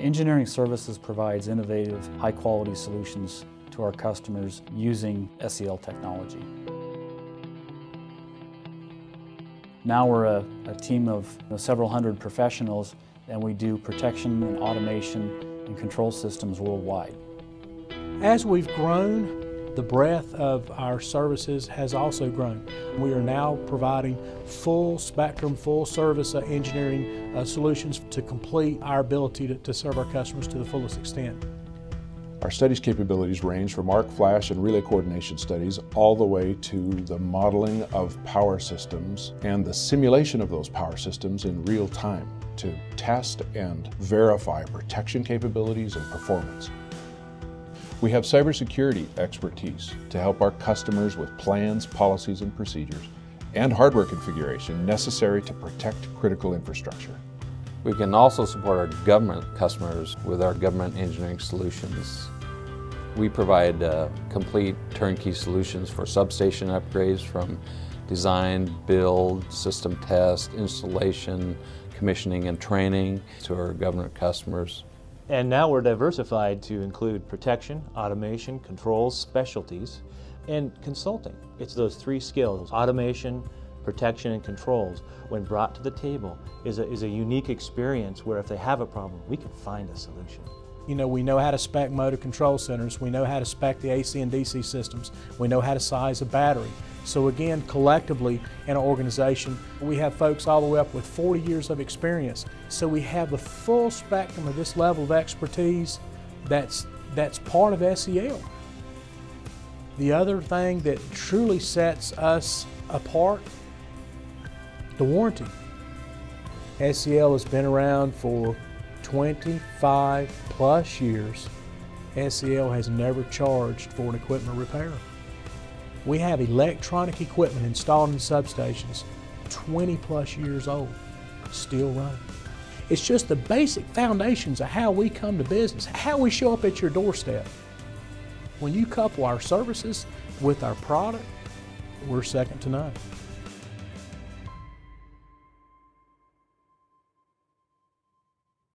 Engineering Services provides innovative, high-quality solutions to our customers using SEL technology. Now we're a, a team of you know, several hundred professionals and we do protection and automation and control systems worldwide. As we've grown, the breadth of our services has also grown. We are now providing full spectrum, full service engineering uh, solutions to complete our ability to, to serve our customers to the fullest extent. Our studies capabilities range from arc flash and relay coordination studies all the way to the modeling of power systems and the simulation of those power systems in real time to test and verify protection capabilities and performance. We have cybersecurity expertise to help our customers with plans, policies, and procedures, and hardware configuration necessary to protect critical infrastructure. We can also support our government customers with our government engineering solutions. We provide uh, complete turnkey solutions for substation upgrades from design, build, system test, installation, commissioning and training to our government customers. And now we're diversified to include protection, automation, controls, specialties, and consulting. It's those three skills, automation, protection, and controls, when brought to the table, is a, is a unique experience where if they have a problem, we can find a solution. You know, we know how to spec motor control centers, we know how to spec the AC and DC systems, we know how to size a battery. So again, collectively in our organization, we have folks all the way up with 40 years of experience. So we have the full spectrum of this level of expertise that's, that's part of SEL. The other thing that truly sets us apart, the warranty. SEL has been around for 25 plus years. SEL has never charged for an equipment repair. We have electronic equipment installed in substations 20 plus years old, still running. It's just the basic foundations of how we come to business, how we show up at your doorstep. When you couple our services with our product, we're second to none.